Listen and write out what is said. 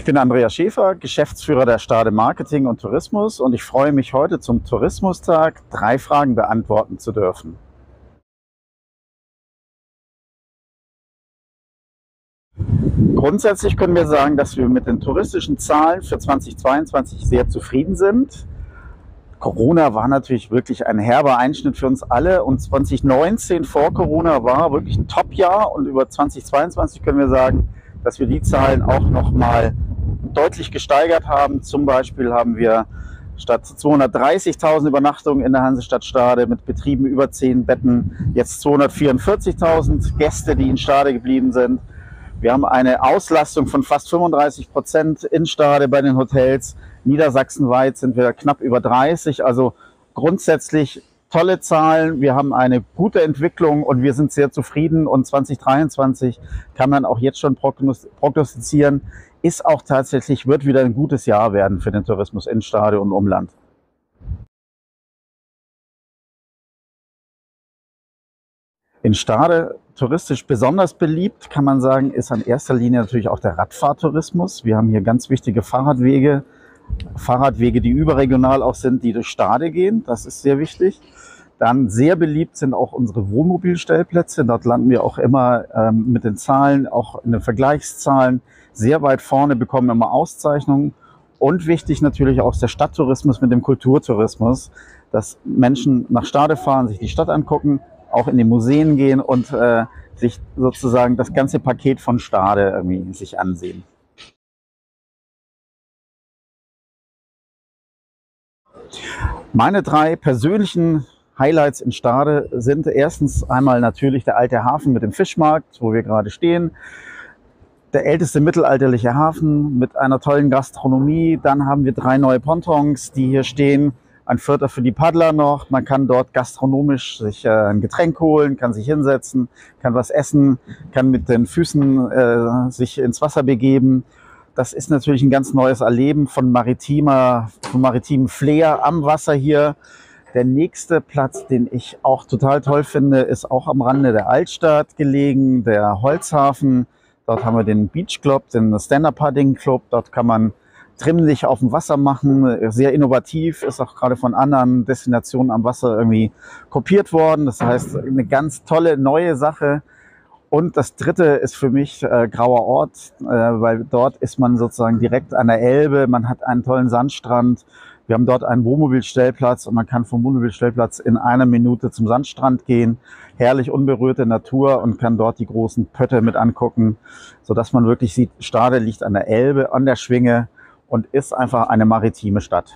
Ich bin Andreas Schäfer, Geschäftsführer der Stade Marketing und Tourismus und ich freue mich heute zum Tourismustag drei Fragen beantworten zu dürfen. Grundsätzlich können wir sagen, dass wir mit den touristischen Zahlen für 2022 sehr zufrieden sind. Corona war natürlich wirklich ein herber Einschnitt für uns alle und 2019 vor Corona war wirklich ein Top-Jahr und über 2022 können wir sagen, dass wir die Zahlen auch noch mal deutlich gesteigert haben. Zum Beispiel haben wir statt 230.000 Übernachtungen in der Hansestadt Stade mit Betrieben über 10 Betten jetzt 244.000 Gäste, die in Stade geblieben sind. Wir haben eine Auslastung von fast 35 Prozent in Stade bei den Hotels. Niedersachsenweit sind wir knapp über 30. Also grundsätzlich tolle Zahlen. Wir haben eine gute Entwicklung und wir sind sehr zufrieden. Und 2023 kann man auch jetzt schon prognostizieren, ist auch tatsächlich, wird wieder ein gutes Jahr werden für den Tourismus in Stade und Umland. In Stade touristisch besonders beliebt, kann man sagen, ist in erster Linie natürlich auch der Radfahrtourismus. Wir haben hier ganz wichtige Fahrradwege, Fahrradwege, die überregional auch sind, die durch Stade gehen. Das ist sehr wichtig. Dann sehr beliebt sind auch unsere Wohnmobilstellplätze. Dort landen wir auch immer ähm, mit den Zahlen, auch in den Vergleichszahlen sehr weit vorne, bekommen immer Auszeichnungen. Und wichtig natürlich auch der Stadttourismus mit dem Kulturtourismus, dass Menschen nach Stade fahren, sich die Stadt angucken, auch in die Museen gehen und äh, sich sozusagen das ganze Paket von Stade irgendwie sich ansehen. Meine drei persönlichen Highlights in Stade sind erstens einmal natürlich der alte Hafen mit dem Fischmarkt, wo wir gerade stehen. Der älteste mittelalterliche Hafen mit einer tollen Gastronomie. Dann haben wir drei neue Pontons, die hier stehen ein vierter für die Paddler noch. Man kann dort gastronomisch sich äh, ein Getränk holen, kann sich hinsetzen, kann was essen, kann mit den Füßen äh, sich ins Wasser begeben. Das ist natürlich ein ganz neues Erleben von maritimer, von maritimem Flair am Wasser hier. Der nächste Platz, den ich auch total toll finde, ist auch am Rande der Altstadt gelegen, der Holzhafen. Dort haben wir den Beach Club, den Stand-Up Padding Club. Dort kann man trimmlich auf dem Wasser machen, sehr innovativ, ist auch gerade von anderen Destinationen am Wasser irgendwie kopiert worden. Das heißt, eine ganz tolle neue Sache. Und das dritte ist für mich äh, Grauer Ort, äh, weil dort ist man sozusagen direkt an der Elbe, man hat einen tollen Sandstrand, wir haben dort einen Wohnmobilstellplatz und man kann vom Wohnmobilstellplatz in einer Minute zum Sandstrand gehen. Herrlich unberührte Natur und kann dort die großen Pötte mit angucken, sodass man wirklich sieht, Stade liegt an der Elbe, an der Schwinge und ist einfach eine maritime Stadt.